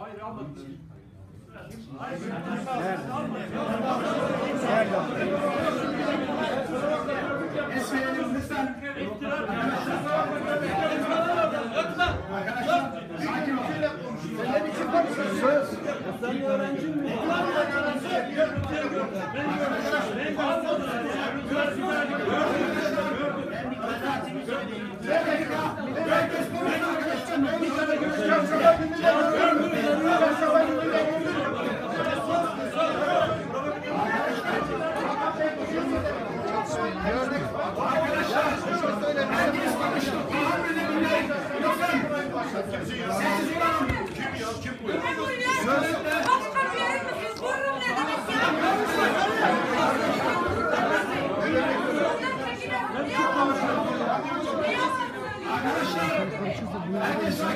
Hayır almadım. Esmeyelim lütfen. Arkadaşlar sakin olun. Ne biçim konuşuyorsunuz? Sen öğrencin mi? Bir dakika. Herkes konuşsun arkadaşlar. Bir tane görüşeceğim. Başka bir yer misiniz? Buyurun ne demek ya? Buradan çekilin. Niye yapıyorsunuz? Niye yapıyorsunuz?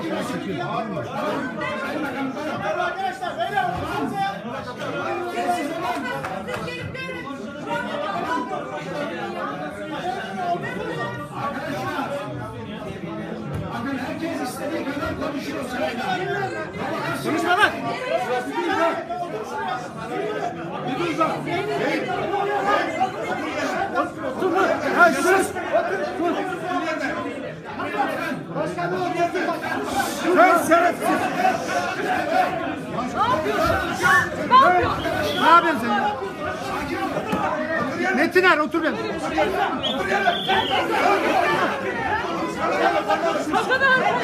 Siz gelip görün. Bakın herkes istediği kadar konuşuyor. Konuşma lan. Dur lan. Ha sus. Sen şerefsiz. Ne yapıyorsun sen? ya? Metiner otur ben.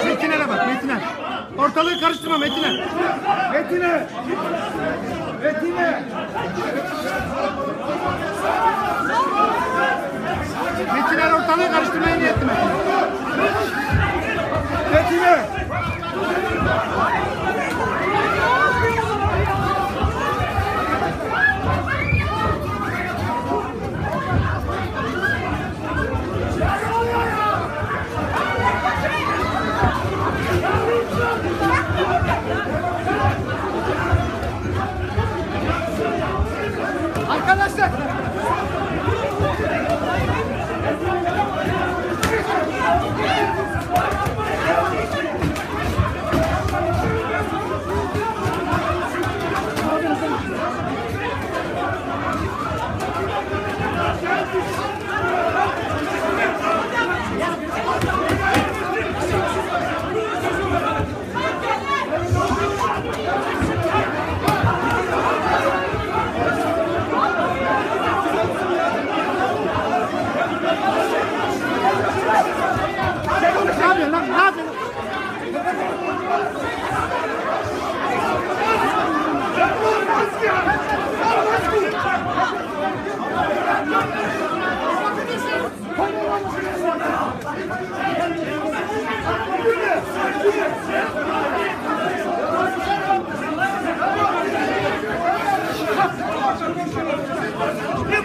Metinere bak Metiner. Ortalığı karıştırma Metiner. Metiner. Metiner. Metiner ortalığı karıştırmaya niyetli mi? Metiner. Arkadaşlar. Ne yapıyorsun lan? Ne yapıyorsun?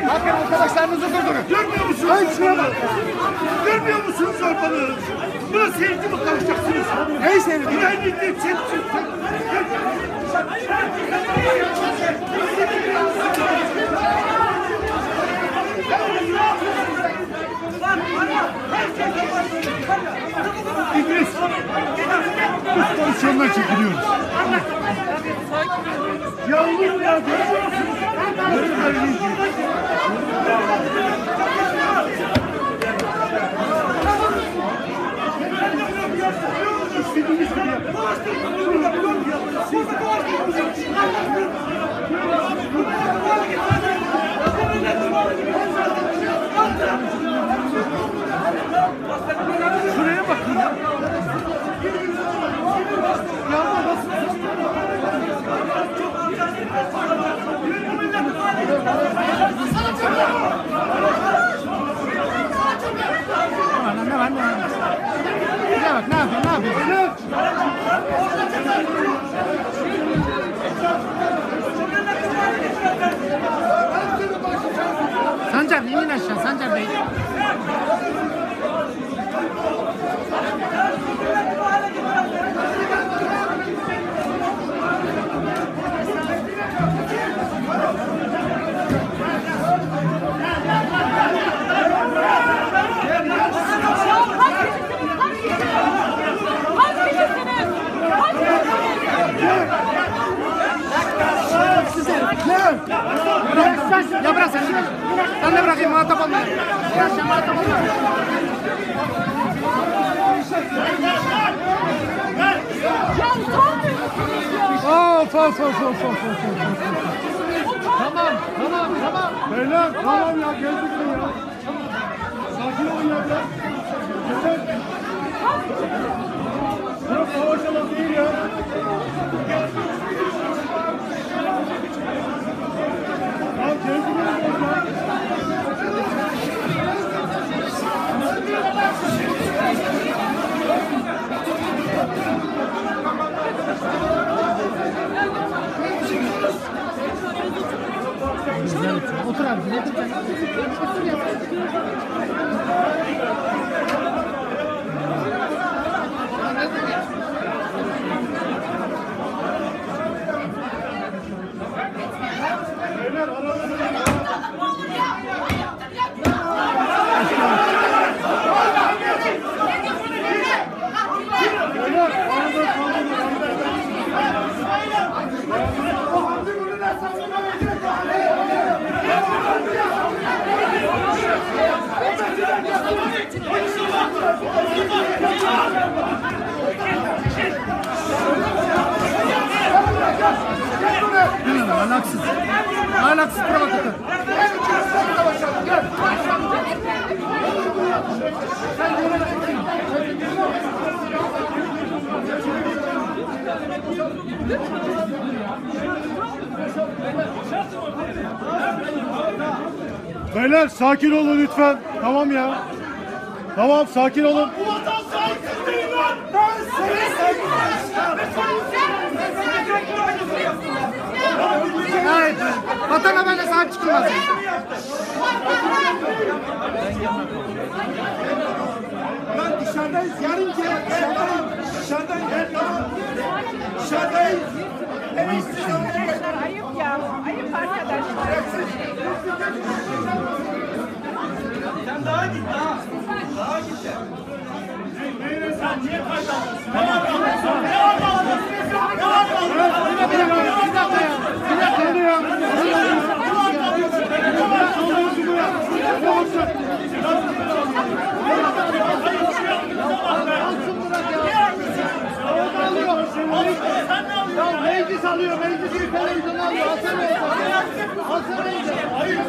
Bakın arkadaşlarınızı durdurun. Görmüyor musunuz? Ay şuna bak. Görmüyor musunuz ortalığı? Buna seyirci mi kalkacaksınız? Neyi seyredin? Güvenlikle çek çek çek. İdris. Biz pozisyondan çekiliyoruz. Ya olur mu ya? Görmüyor musunuz? Görmüyor musunuz? İstediğiniz gibi Sancar inin aşağı Sancar Bey. Olma. Biraz sen muhatap olma. Ya utanmıyor musunuz ya? Of of of of of of. Tamam tamam tamam. Beyler tamam ya geldik ya. Sakin olun ya biraz. Yeter. Yok savaşalım değil ya. Ya Beyler sakin olun lütfen. Tamam ya. Tamam sakin olun. Hayır. Vatana böyle sahip çıkılmaz. Lan dışarıdayız. Yarın gel. Dışarıdayız. Dışarıdayız. Gel tamam. Dışarıdayız. Arkadaşlar ayıp ya. Ayıp arkadaşlar. Bir dakika ya. Bir dakika ya. Bir dakika ya. Ya meclis alıyor. Meclis televizyon alıyor. Hasan Bey. Hasan Bey. Ayıp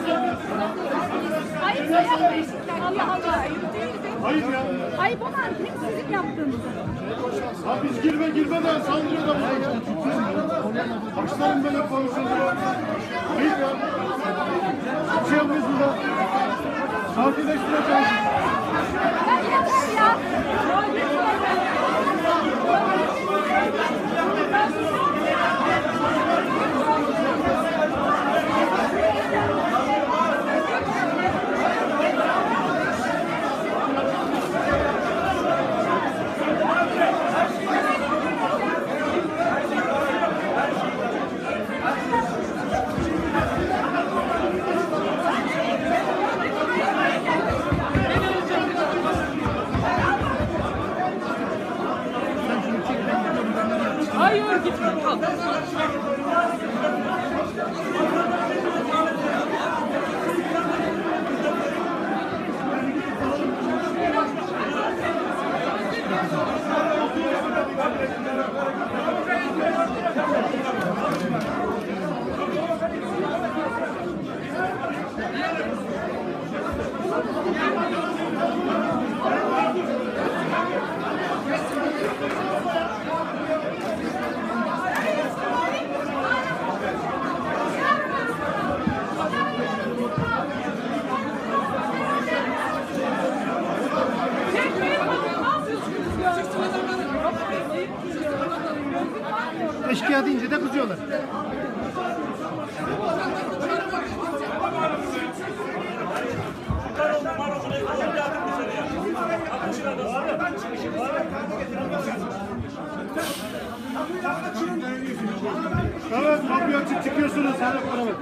ya yapmayın. Allah Allah. Ayıp Hayır ya. Ayıp olan hep sizin yaptığınız. Ha biz girme girmeden saldırıyor da bize. Başlarım böyle konuşuyor. Hayır ya. Bir şey yapmıyoruz burada. Sakinleştireceğiz. Ya yeter ya. Eşkıya deyince de kızıyorlar. Evet kapıyı açıp çıkıyorsunuz. Hadi bakalım.